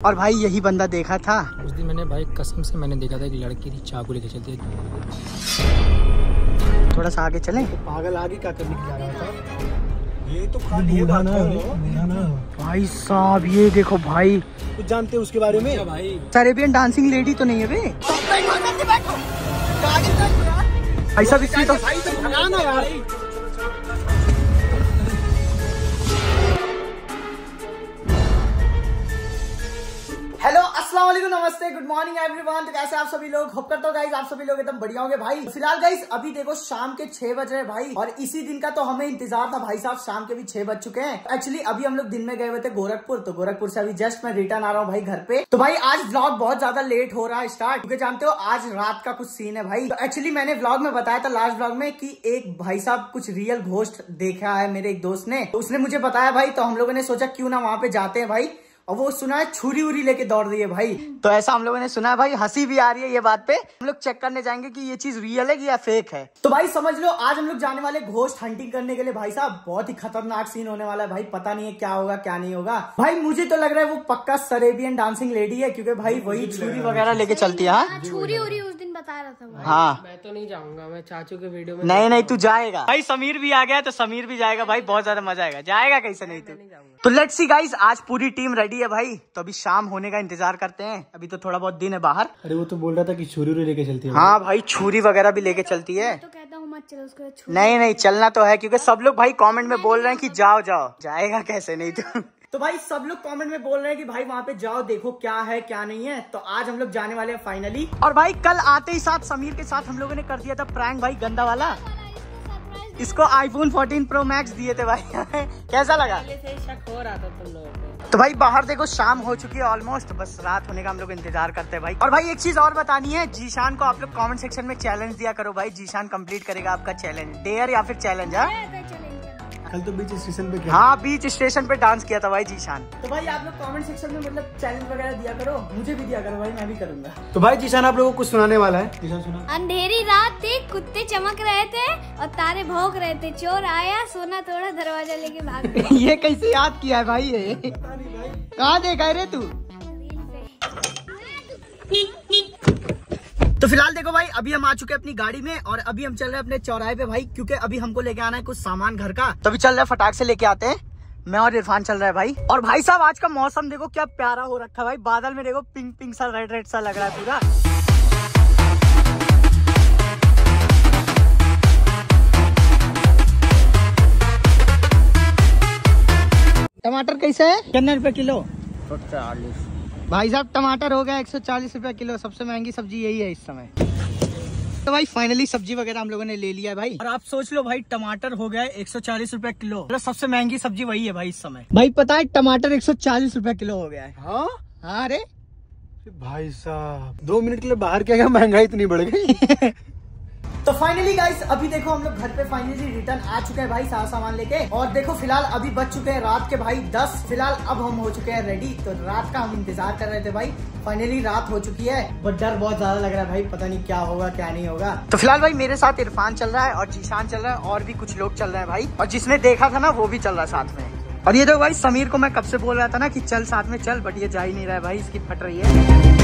और भाई यही बंदा देखा था। उस दिन मैंने भाई कसम से मैंने देखा था एक लड़की थी चाकू लेके चलती है थोड़ा सा आगे चलें? तो पागल आगे क्या करने जा रहा था? ये तो खाली है बात करो। भाई साहब ये देखो भाई। कुछ जानते हो उसके बारे में? भाई। अरेबियन डांसिंग लेडी तो नहीं है बे। भाई साहब इसलिए तो हेलो अस्सलाम वालेकुम नमस्ते गुड मॉर्निंग एवरीवन तो कैसे आप सभी लोग? होप करता हूँ गाइज़ आप सभी लोग एकदम बढ़िया होंगे भाई। फ़िलहाल गाइज़ अभी देखो शाम के छह बज रहे भाई, और इसी दिन का तो हमें इंतज़ार था भाई साहब, शाम के भी छह बज चुके हैं। एक्चुअली अभी हम लोग दिन में गए हुए थे गोरखपुर तो गोरखपुर से अभी जस्ट मैं रिटर्न आ रहा हूँ भाई घर पे। तो भाई, आज ब्लॉग बहुत ज़्यादा लेट हो रहा है स्टार्ट क्योंकि जानते हो आज रात का कुछ सीन है भाई। तो एक्चुअली मैंने ब्लॉग में बताया था लास्ट ब्लॉग में की एक भाई साहब कुछ रियल घोस्ट देखा है मेरे एक दोस्त ने। तो उसने मुझे बताया भाई तो हम लोगों ने सोचा क्यों ना वहाँ पे जाते हैं भाई। और वो सुना है छुरी उरी लेके दौड़ रही है भाई। तो ऐसा हम लोगों ने सुना है भाई हँसी भी आ रही है ये बात पे। हम लोग चेक करने जाएँगे कि ये चीज़ रियल है कि या फेक है। तो भाई समझ लो आज हम लोग जाने वाले घोस्ट हंटिंग करने के लिए। भाई साहब बहुत ही खतरनाक सीन होने वाला है भाई पता नहीं है क्या होगा क्या नहीं होगा। भाई मुझे तो लग रहा है वो पक्का सरेबियन डांसिंग लेडी है क्योंकि भाई वही छुरी वगैरह लेके चलती है हाँ? हाँ, छुरी उरी उस दिन बता रहा था हाँ। मैं तो नहीं जाऊँगा मैं चाचू के वीडियो में नहीं नहीं तू जाएगा। भाई समीर भी आ गया तो समीर भी जाएगा। भाई बहुत ज़्यादा मज़ा आएगा। जाएगा कैसे नहीं तू? तो लेट्स सी गाइस आज पूरी टीम रेडी है भाई। तो अभी शाम होने का इंतज़ार करते हैं। अभी तो थोड़ा बहुत दिन है बाहर। अरे वो तो बोल रहा था कि छुरी उरी लेके चलती है। हाँ भाई छुरी वगैरह भी लेके चलती है। तो कहता हूँ मत चलो उसको नहीं नहीं चलना तो है क्योंकि सब लोग भाई कमेंट में बोल रहे हैं कि जाओ जाओ। जाएगा कैसे? नहीं तो। तो भाई सब लोग कमेंट में बोल रहे हैं कि भाई वहाँ पे जाओ देखो क्या है क्या नहीं है। तो आज हम लोग जाने वाले हैं फाइनली और भाई कल आते ही साथ समीर के साथ हम लोगों ने कर दिया था प्रैंक भाई गंदा वाला। इसको आईफोन 14 प्रो मैक्स दिए थे भाई। कैसा लगा? से शक हो रहा था तुम लोगों तो भाई बाहर देखो शाम हो चुकी है ऑलमोस्ट बस रात होने का हम लोग इंतज़ार करते हैं भाई। और भाई एक चीज़ और बतानी है जीशान को आप लोग कमेंट सेक्शन में चैलेंज दिया करो भाई। जीशान कंप्लीट करेगा आपका चैलेंज डेयर या फिर चैलेंज है? चलेंगे कल तो बीच स्टेशन पे क्या हाँ बीच स्टेशन पे डांस किया था भाई जीशान। तो भाई आप लोग कमेंट सेक्शन में मतलब चैलेंज वगैरह दिया करो मुझे भी दिया करो भाई मैं भी करूँगा। तो भाई जीशान आप लोगों को कुछ सुनाने वाला है? जीशान सुना। अंधेरी रात थी कुत्ते चमक रहे थे और तारे भौंक रहे थे। चोर आया सोना तोड़ा दरवाज़ा लेके भाग ये कैसे याद किया है भाई ये? कहाँ देखा रे तू? तो फ़िलहाल देखो भाई अभी हम आ चुके हैं अपनी गाड़ी में और अभी हम चल रहे हैं अपने चौराहे पे भाई क्योंकि अभी हमको लेके आना है कुछ सामान घर का। तो अभी चल रहे हैं फटाक से लेके आते हैं। मैं और इरफान चल रहा है भाई। और भाई साहब आज का मौसम देखो क्या प्यारा हो रखा है भाई। बादल में देखो पिंक पिंक सा रेड रेड सा लग रहा है पूरा। टमाटर कैसे है? कितने रुपए किलो? भाई साहब टमाटर हो गया एक सौ चालीस रुपए किलो सबसे महँगी सब्ज़ी यही है इस समय। तो भाई फाइनली सब्ज़ी वगैरह हम लोगों ने ले लिया है भाई। और आप सोच लो भाई टमाटर हो गया एक सौ चालीस रूपए किलो। मतलब सबसे महँगी सब्ज़ी वही है भाई इस समय। भाई पता है टमाटर एक सौ चालीस रूपए किलो हो गया है। हाँ? हाँ अरे भाई साहब दो मिनट के लिए बाहर क्या क्या महँगाई इतनी बढ़ गई? तो फाइनली गाइस अभी देखो हम लोग घर पे फाइनली रिटर्न आ चुके हैं भाई सारा सामान लेके। और देखो, फ़िलहाल अभी बच चुके हैं रात के भाई दस। फ़िलहाल अब हम हो चुके हैं रेडी तो रात का हम इंतज़ार कर रहे थे भाई। फाइनली रात हो चुकी है। बट डर बहुत ज़्यादा लग रहा है भाई। पता नहीं क्या होगा, क्या नहीं होगा। तो फ़िलहाल भाई, मेरे साथ इरफान चल रहा है और जीशान चल रहा है और भी कुछ लोग चल रहे हैं भाई। और जिसने देखा था ना, वो भी चल रहा है साथ में। और ये तो भाई, समीर को मैं कब से बोल रहा था ना कि चल साथ में चल बट ये जा ही नहीं रहा है भाई, इसकी फट रही है।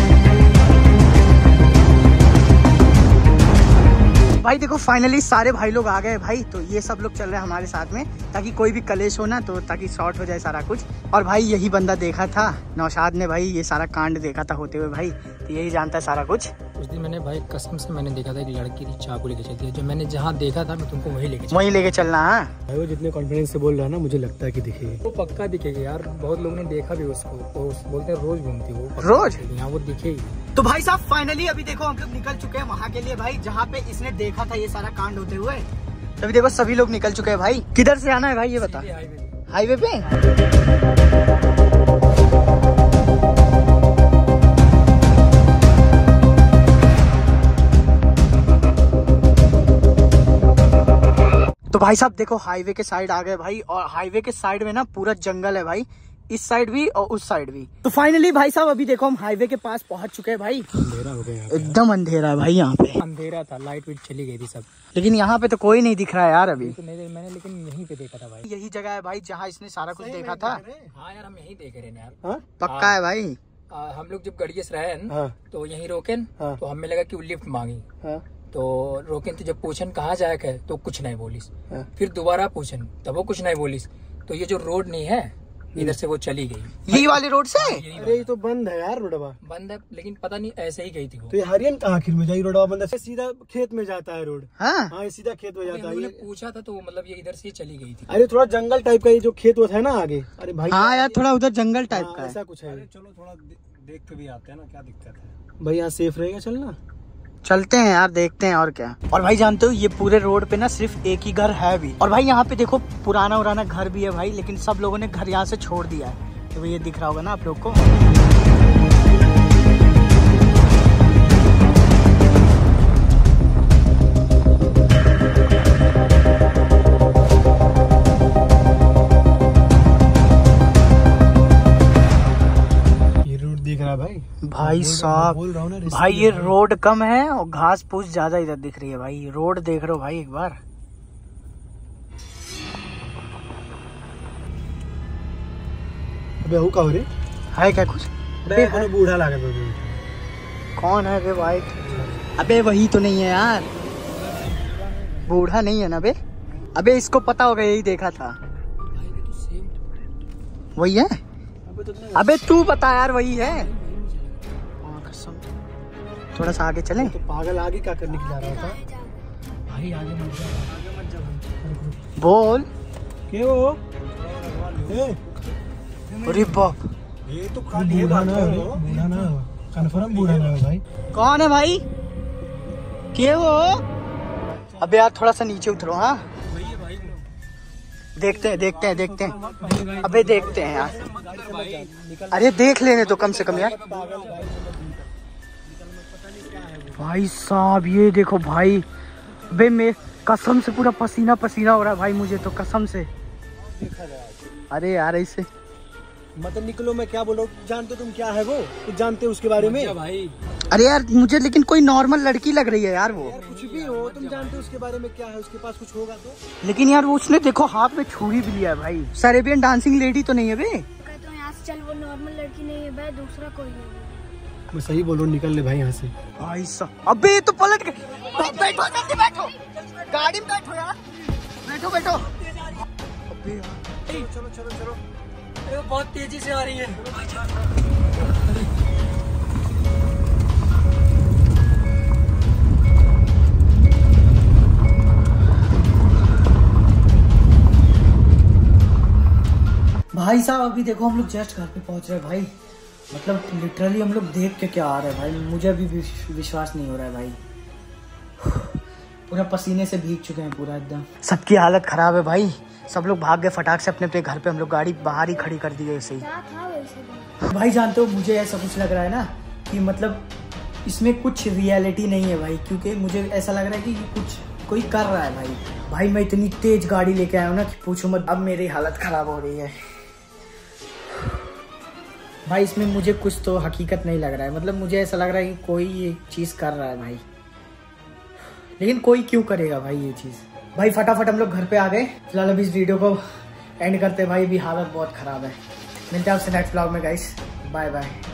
भाई देखो फाइनली सारे भाई लोग आ गए भाई। तो ये सब लोग चल रहे हैं हमारे साथ में ताकि कोई भी कलेश हो ना तो ताकि शॉर्ट हो जाए सारा कुछ। और भाई यही बंदा देखा था नौशाद ने भाई ये सारा कांड देखा था होते हुए भाई। तो यही जानता है सारा कुछ। उस दिन मैंने भाई कसम से मैंने देखा था एक लड़की थी चाकू लेके चलती है। जो मैंने जहाँ देखा था मैं तुमको वही लेके वही लेके चलना है। भाई वो जितने कॉन्फिडेंस से बोल रहा है ना मुझे लगता है कि दिखेगी वो पक्का दिखेगी यार बहुत लोगों ने देखा भी उसको बोलते हैं रोज घूमती है वो रोज? दिखेगी, हाँ वो दिखेगी। तो भाई साहब फाइनली अभी देखो हम लोग निकल चुके हैं वहाँ के लिए भाई जहाँ पे इसने देखा था ये सारा कांड होते हुए। अभी देखो सभी लोग निकल चुके हैं भाई। किधर से आना है भाई ये बता। हाईवे पे। तो भाई साहब देखो हाईवे के साइड आ गए भाई और हाईवे के साइड में ना पूरा जंगल है भाई। इस साइड भी और उस साइड भी। तो फाइनली भाई साहब अभी देखो हम हाईवे के पास पहुँच चुके हैं भाई। अंधेरा हो गया एकदम अंधेरा है भाई यहाँ पे। अंधेरा था लाइट वाइट चली गई थी सब। लेकिन यहाँ पे तो कोई नहीं दिख रहा है यार अभी। तो नहीं मैंने लेकिन यहीं पे देखा था भाई। यही जगह है भाई जहाँ इसने सारा कुछ देखा था। हाँ। यार हम यही देख रहे हैं यार। हाँ? पक्का है भाई। हम लोग जब गड़िए से रहे हाँ तो यहीं रोके हाँ। तो हमें लगा की वो लिफ्ट मांगी। हाँ। तो रोके तो जब पूछन कहाँ जाए है तो कुछ नहीं बोलिस। फिर दोबारा पूछन तब वो कुछ नहीं बोलिस। तो ये जो रोड नहीं है इधर से वो चली गई। यही वाली रोड से? अरे ये तो बंद है यार रोडवा। बंद है लेकिन पता नहीं ऐसे ही गई थी वो। तो ये हरियन कहाँ आखिर में जाई रोडवा बंद है? सीधा खेत में जाता है रोड। हाँ। हाँ सीधा खेत में जाता है। ये पूछा था तो वो मतलब ये इधर से ही चली गई थी। अरे थोड़ा जंगल टाइप का ये जो खेत वो है ना आगे। अरे भाई हाँ यार थोड़ा उधर जंगल टाइप हाँ, का ऐसा कुछ है। चलो थोड़ा देख के भी आते हैं ना क्या दिक्कत है। भाई यहाँ सेफ़ रहेगा चलना? चलते हैं यार, देखते हैं और क्या। और भाई जानते हो, ये पूरे रोड पे ना सिर्फ़ एक ही घर है भी और भाई यहाँ पे देखो पुराना उराना घर भी है भाई, लेकिन सब लोगों ने घर यहाँ से छोड़ दिया है। तो ये दिख रहा होगा ना आप लोग को? भाई साहब हूँ भाई ये रोड कम है और घास फूस ज़्यादा इधर दिख रही है भाई। रोड देख रहे हो भाई एक बार। अबे हो का हो रे। है क्या कुछ? अबे कोनो बूढ़ा लागे तो कौन है बे वाइट अबे वही तो नहीं है यार। बूढ़ा नहीं है ना बे? अबे इसको पता होगा यही देखा था। वही है? अबे तो तू बता यार वही है हाँ, थोड़ा सा आगे चलें। तो पागल आगे क्या करने के जा रहा था? भाई आगे मत जाओ। बोल। के हो? ए, अरे बाप। ये तो खाली है बूढ़ा बात ना हो। बूढ़ा ना हो। कन्फर्म बूढ़ा ना भाई। कौन है भाई? के हो? अबे यार थोड़ा सा नीचे उतरो हाँ। देखते हैं देखते हैं देखते हैं। अबे देखते हैं यार। अरे देख लेने तो कम से कम यार। भाई साहब ये देखो भाई। बे मैं कसम से पूरा पसीना पसीना हो रहा है भाई मुझे तो कसम से। अरे यार ऐसे। मतलब निकलो मैं क्या बोल हूँ? जानते तुम क्या है वो? कुछ जानते हो उसके बारे में। भाई। अरे यार मुझे लेकिन कोई नॉर्मल लड़की लग रही है यार वो। यार कुछ भी हो तुम जानते हो उसके बारे में क्या है उसके पास कुछ होगा तो। लेकिन यार वो उसने देखो हाथ में छुरी भी लिया है भाई। सरेबियन डांसिंग लेडी तो नहीं है बे। कहते हो यहाँ से चल वो नॉर्मल लड़की नहीं है भाई दूसरा कोई नहीं है। मैं सही बोल रहा हूँ निकल ले भाई यहाँ से। भाई साहब अबे तो पलट गए। बै- बैठो जल्दी बैठो। गाड़ी में बैठो यार। बैठो बैठो। अबे यार चलो चलो चलो। अरे बहुत तेज़ी से आ रही है। भाई साहब अभी देखो हम लोग जस्ट घर पे पहुँच रहे हैं भाई। मतलब लिटरली हम लोग देख के क्या आ रहे हैं भाई? मुझे अभी विश्वास नहीं हो रहा है भाई। पूरा पसीने से भीग चुके हैं पूरा एकदम। सबकी हालत खराब है भाई। सब लोग भाग गए फटाक से अपने अपने घर पे। हम लोग गाड़ी बाहर ही खड़ी कर दी है ऐसे ही। भाई जानते हो मुझे ऐसा कुछ लग रहा है ना कि मतलब इसमें कुछ रियलिटी नहीं है भाई क्योंकि मुझे ऐसा लग रहा है कि कुछ कोई कर रहा है भाई। भाई मैं इतनी तेज गाड़ी लेके आया हूँ ना कि पूछो मत अब मेरी हालत खराब हो रही है। भाई, इसमें मुझे कुछ तो हकीकत नहीं लग रहा है। मतलब मुझे ऐसा लग रहा है कि कोई ये चीज़ कर रहा है भाई। लेकिन कोई क्यों करेगा भाई ये चीज़? भाई, फटाफट हम लोग घर पे आ गए। फ़िलहाल अभी इस वीडियो को एंड करते हैं। भाई, अभी हालत बहुत खराब है। मिलते हैं आपसे नेक्स्ट ब्लॉग में गाइस बाय बाय